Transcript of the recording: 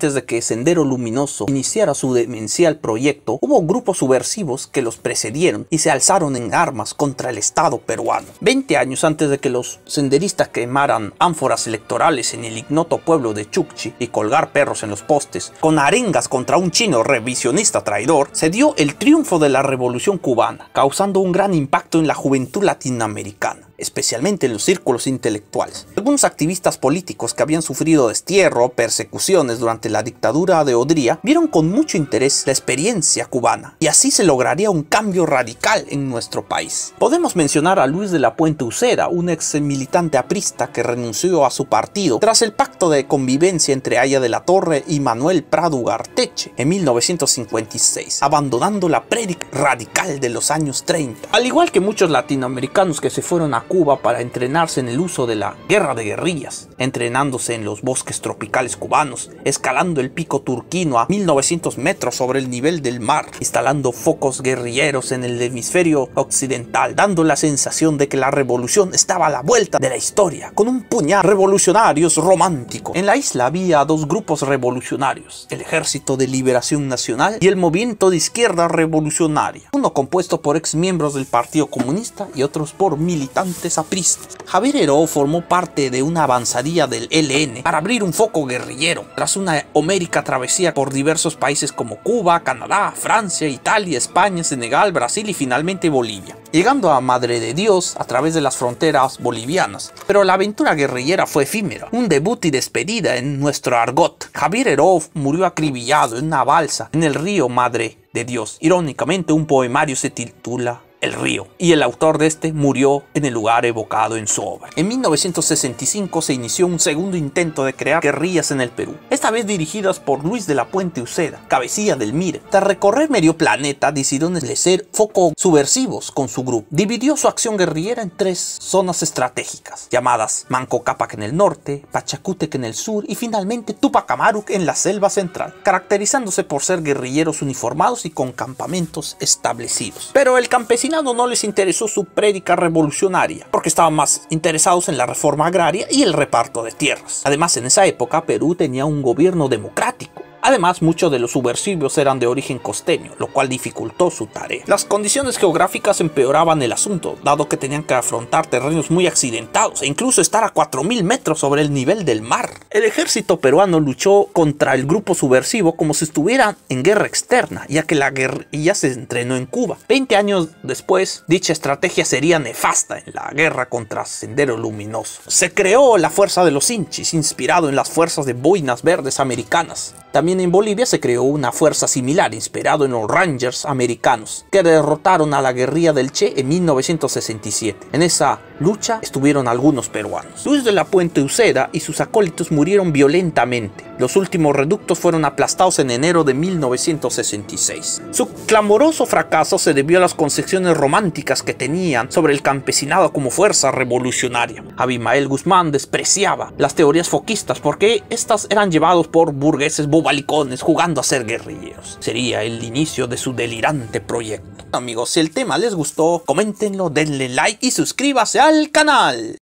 Antes de que Sendero Luminoso iniciara su demencial proyecto, hubo grupos subversivos que los precedieron y se alzaron en armas contra el Estado peruano. Veinte años antes de que los senderistas quemaran ánforas electorales en el ignoto pueblo de Chukchi y colgar perros en los postes, con arengas contra un chino revisionista traidor, se dio el triunfo de la revolución cubana, causando un gran impacto en la juventud latinoamericana especialmente en los círculos intelectuales. Algunos activistas políticos que habían sufrido destierro, persecuciones durante la dictadura de Odría, vieron con mucho interés la experiencia cubana, y así se lograría un cambio radical en nuestro país. Podemos mencionar a Luis de la Puente Uceda, un ex militante aprista que renunció a su partido tras el pacto de convivencia entre Aya de la Torre y Manuel Prado Ugarteche en 1956, abandonando la prédica radical de los años 30. Al igual que muchos latinoamericanos que se fueron a Cuba para entrenarse en el uso de la guerra de guerrillas, entrenándose en los bosques tropicales cubanos, escalando el pico turquino a 1900 metros sobre el nivel del mar, instalando focos guerrilleros en el hemisferio occidental, dando la sensación de que la revolución estaba a la vuelta de la historia, con un puñal revolucionarios romántico. En la isla había dos grupos revolucionarios, el Ejército de Liberación Nacional y el Movimiento de Izquierda Revolucionaria, uno compuesto por ex miembros del Partido Comunista y otros por militantes apristas. Javier Heró formó parte de una avanzadilla del LN para abrir un foco guerrillero, tras una homérica travesía por diversos países como Cuba, Canadá, Francia, Italia, España, Senegal, Brasil y finalmente Bolivia, llegando a Madre de Dios a través de las fronteras bolivianas. Pero la aventura guerrillera fue efímera, un debut y despedida en nuestro argot. Javier Heró murió acribillado en una balsa en el río Madre de Dios. Irónicamente, un poemario se titula el río, y el autor de este murió en el lugar evocado en su obra. En 1965 se inició un segundo intento de crear guerrillas en el Perú, esta vez dirigidas por Luis de la Puente Uceda, cabecilla del MIRE. Tras recorrer medio planeta, decidió establecer foco subversivos con su grupo. Dividió su acción guerrillera en tres zonas estratégicas, llamadas Manco Cápac en el norte, Pachacútec en el sur y finalmente Tupac Amaruc en la selva central, caracterizándose por ser guerrilleros uniformados y con campamentos establecidos. Pero el campesino no les interesó su prédica revolucionaria, porque estaban más interesados en la reforma agraria y el reparto de tierras. Además, en esa época Perú tenía un gobierno democrático, Además, muchos de los subversivos eran de origen costeño, lo cual dificultó su tarea. Las condiciones geográficas empeoraban el asunto, dado que tenían que afrontar terrenos muy accidentados e incluso estar a 4.000 metros sobre el nivel del mar. El ejército peruano luchó contra el grupo subversivo como si estuviera en guerra externa, ya que la guerrilla se entrenó en Cuba. Veinte años después, dicha estrategia sería nefasta en la guerra contra Sendero Luminoso. Se creó la Fuerza de los Inchis, inspirado en las fuerzas de boinas verdes americanas. También en Bolivia se creó una fuerza similar inspirado en los Rangers americanos, que derrotaron a la guerrilla del Che en 1967. En esa lucha estuvieron algunos peruanos. Luis de la Puente Uceda y sus acólitos murieron violentamente. Los últimos reductos fueron aplastados en enero de 1966. Su clamoroso fracaso se debió a las concepciones románticas que tenían sobre el campesinado como fuerza revolucionaria. Abimael Guzmán despreciaba las teorías foquistas porque estas eran llevados por burgueses bobalicones jugando a ser guerrilleros. Sería el inicio de su delirante proyecto. Amigos, si el tema les gustó, coméntenlo, denle like y suscríbase al canal.